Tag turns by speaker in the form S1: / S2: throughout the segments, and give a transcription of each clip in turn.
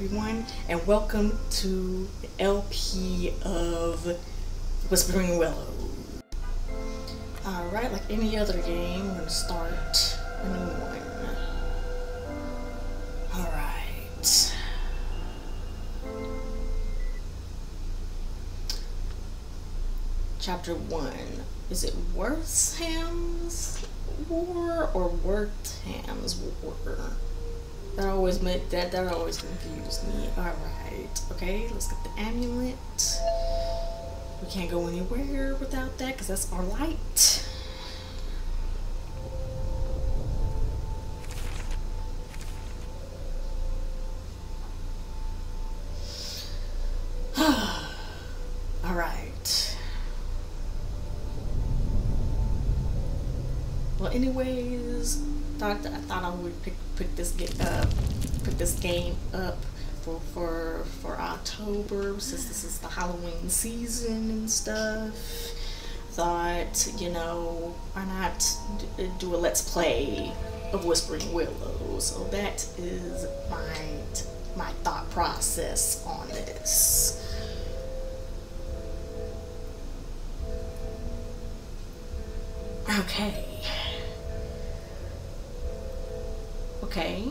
S1: everyone, and welcome to the LP of Whispering Willow. Alright, like any other game, we're gonna start a new one. Alright. Chapter 1. Is it Wortham's War or Wortham's War? That always meant that that always confused me. Alright. Okay, let's get the amulet. We can't go anywhere without that because that's our light. I thought I would pick pick this get uh pick this game up for for for October since this is the Halloween season and stuff. Thought you know why not do a let's play of Whispering Willow. So that is my my thought process on this. Okay. Okay.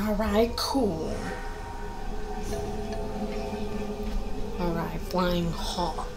S1: Alright, cool. Alright, Flying Hawk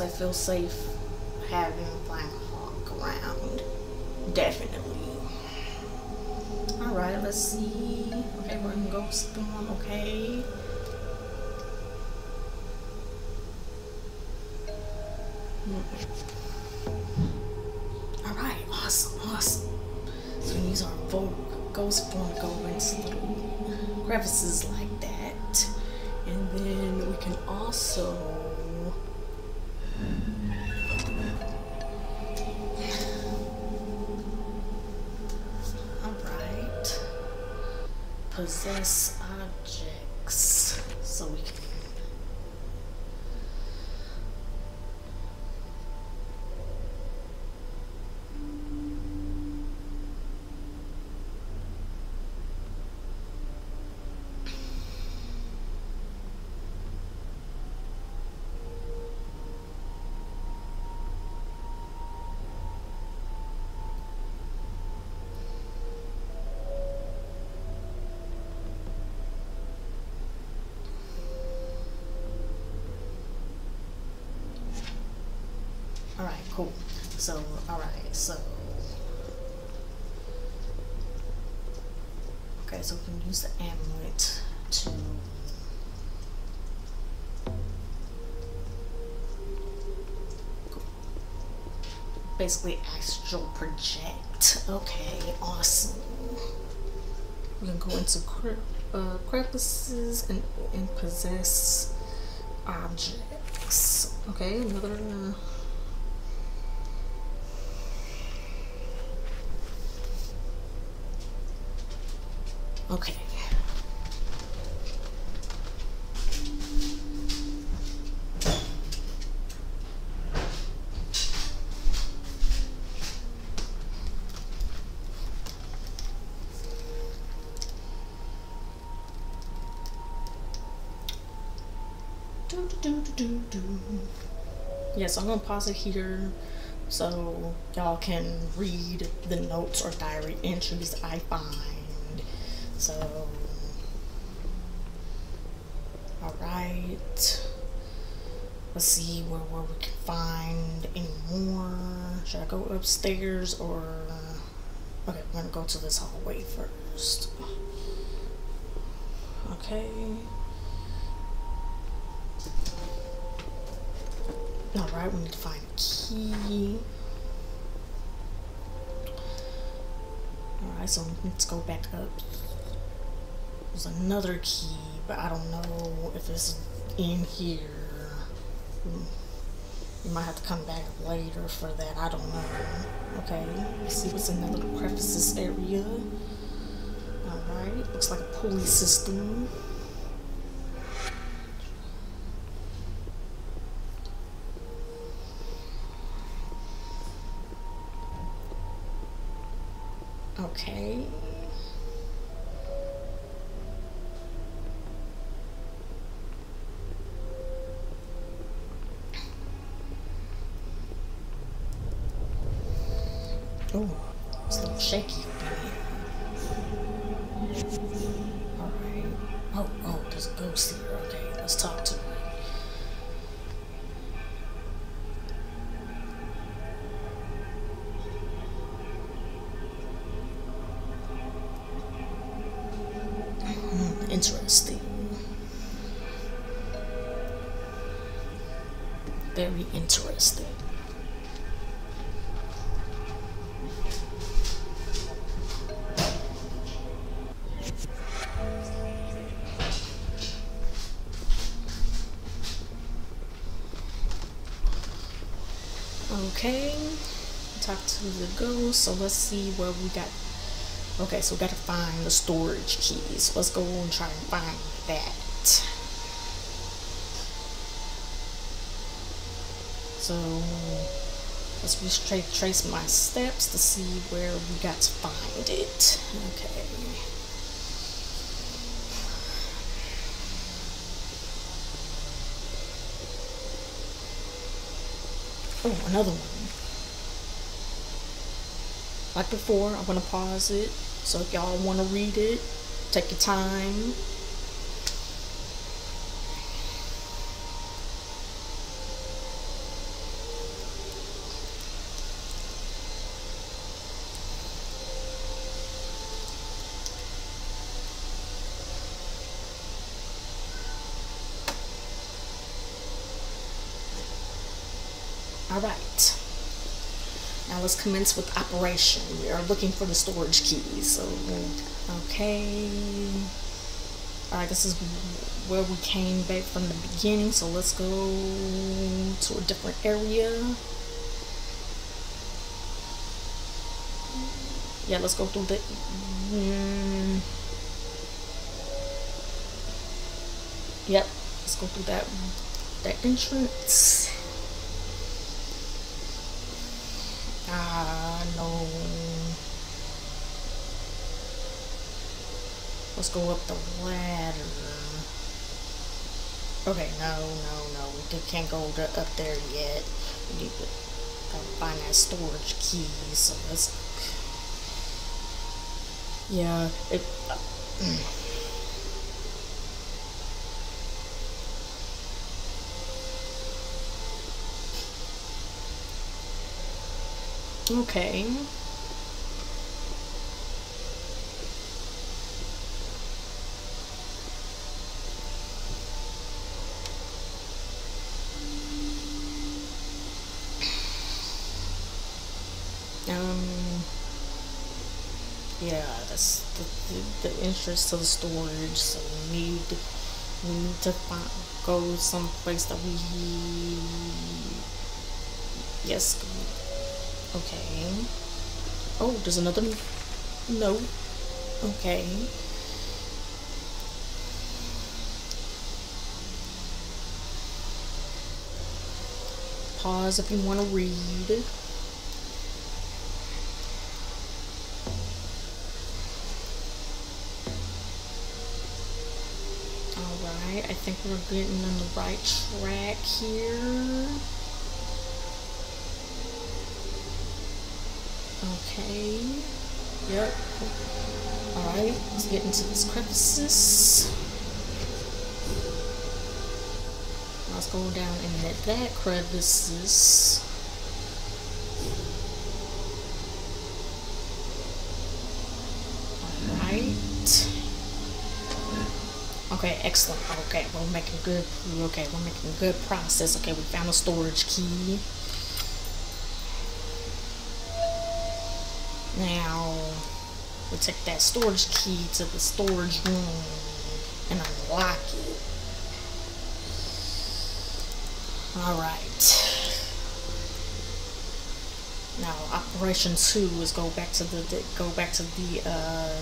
S1: I feel safe having Flying Hawk around. Definitely. Alright, let's see. Okay, we're in Ghost Storm, okay. Hmm. Alright, awesome, awesome. So we use our Vogue Ghost go into little crevices like that. And then we can also Possess objects. So we can Alright, cool. So, alright, so. Okay, so we can use the amulet to. Basically, astral project. Okay, awesome. We can go into cre- uh, crevices and, and possess objects. Okay, another. Uh, Okay. Do. Yes, I'm gonna pause it here so y'all can read the notes or diary entries I find. So, alright. Let's see where, where we can find any more. Should I go upstairs or. Okay, we're gonna go to this hallway first. Okay. Alright, we need to find a key. Alright, so let's go back up. There's another key, but I don't know if it's in here. You might have to come back later for that. I don't know. Okay, let's see what's in that little crevices area. Alright, looks like a pulley system. Okay. Alright. Oh, oh, there's a ghost here. Okay, let's talk to her. Hmm, interesting. Very interesting. Okay, talk to the ghost. So let's see where we got. Okay, so we got to find the storage keys. Let's go and try and find that. So let's just tra trace my steps to see where we got to find it. Okay. Oh, another one. Like before, I'm going to pause it. So if y'all want to read it, take your time. All right. Now let's commence with operation. We are looking for the storage keys. So, okay. All right, this is where we came back from the beginning. So let's go to a different area. Yeah, let's go through the. Mm, yep, let's go through that that entrance. Ah, no. Let's go up the ladder. Okay, no, no, no. We can't go up there yet. We need to find that storage key. So let's. Yeah, it. Uh, Okay. Yeah, that's the, the, the entrance to the storage, so we need, we need to find, go someplace that we, yes, Okay. Oh, there's another note. Okay. Pause if you want to read. Alright, I think we're getting on the right track here. Okay. Yep. Alright, let's get into this crevices. Let's go down in that, that crevices. Alright. Okay, excellent. Okay, we're making good. Okay, we're making good process. Okay, we found a storage key. Now, we take that storage key to the storage room and unlock it. Alright. Now, operation two is go back to the, go back to the uh,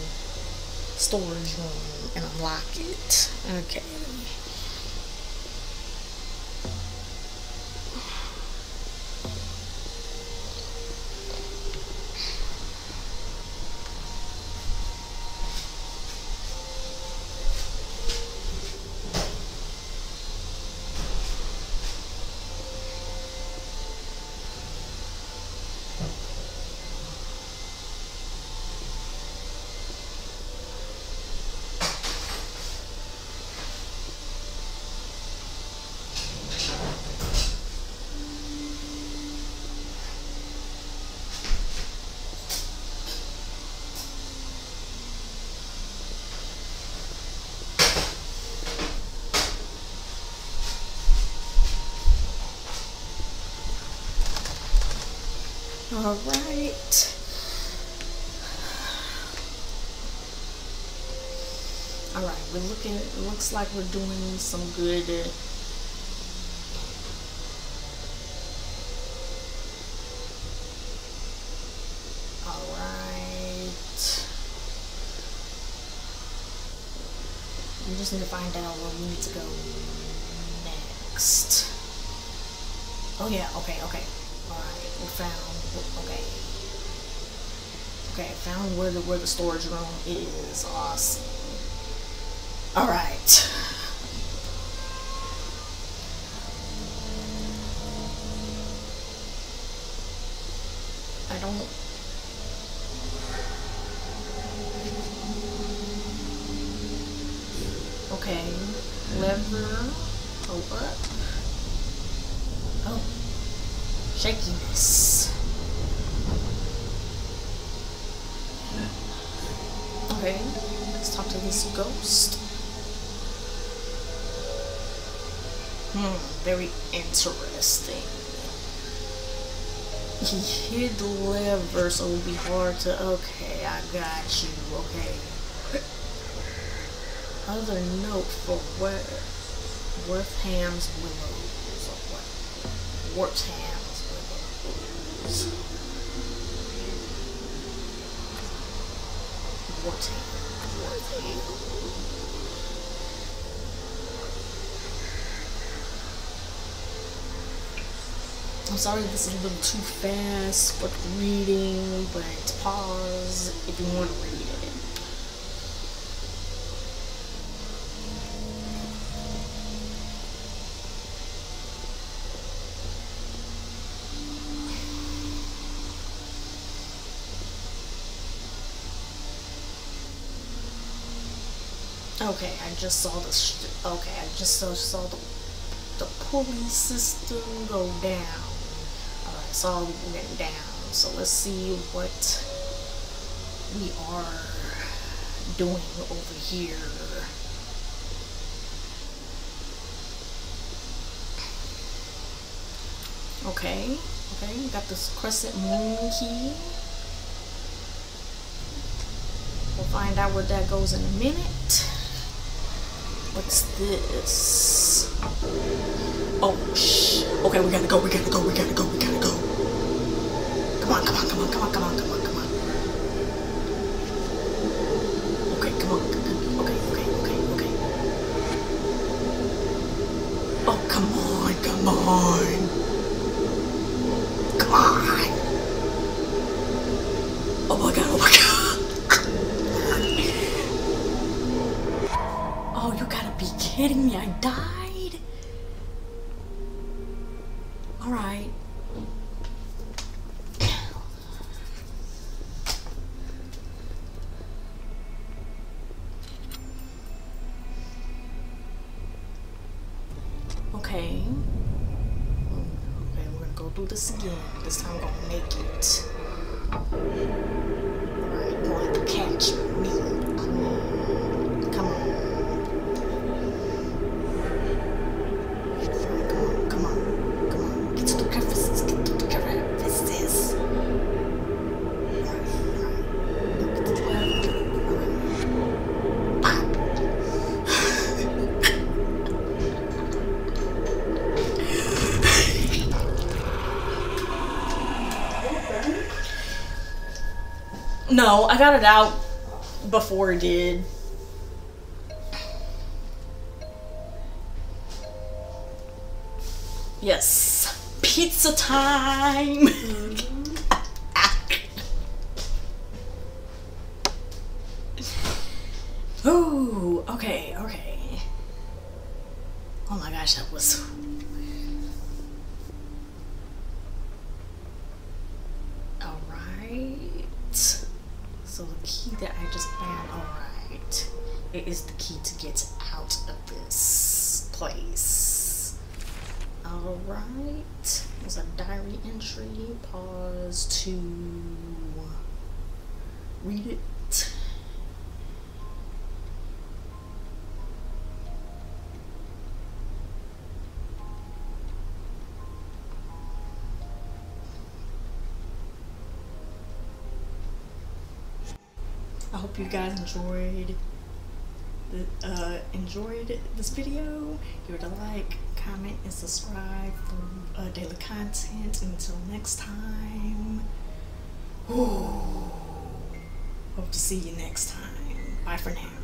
S1: storage room and unlock it. Okay. All right. All right, we're looking, it looks like we're doing some good. Uh, all right. We just need to find out where we need to go next. Oh yeah, okay, okay. Found okay. Okay, found where the where the storage room is. Awesome. Alright. I don't Okay. Lever. Hold up. Oh. Shakiness. Okay, let's talk to this ghost. Hmm, very interesting. He hid the it would be hard to. Okay, I got you. Okay. Other note for what? Wortham's Willows or what? Wortham's Willows. Wortham. I'm sorry this is a little too fast for reading, but pause if you want to read Okay, I just saw the. Okay, I just saw, saw the the pulley system go down. Alright, it's all went down. So let's see what we are doing over here. Okay, okay, we got this crescent moon key. We'll find out where that goes in a minute. What's this? Oh, shh. Okay, we gotta go, we gotta go, we gotta go, we gotta go. Come on, come on, come on, come on, come on, come on, come on. Okay, come on. Okay, okay, okay, okay. Oh, come on, come on. Okay. Okay, we're gonna go through this again. This time I'm gonna make it. Alright, gonna have to catch me. Come on. Come on. No, I got it out before it did. Yes, pizza time. Ooh, okay, okay. Oh my gosh, that was. Alright. So the key that I just found, alright. It is the key to get out of this place. Alright. There's a diary entry. Pause to read it. Hope you guys enjoyed the, uh, enjoyed this video. Give it a like, comment, and subscribe for uh, daily content. Until next time. Hope to see you next time. Bye for now.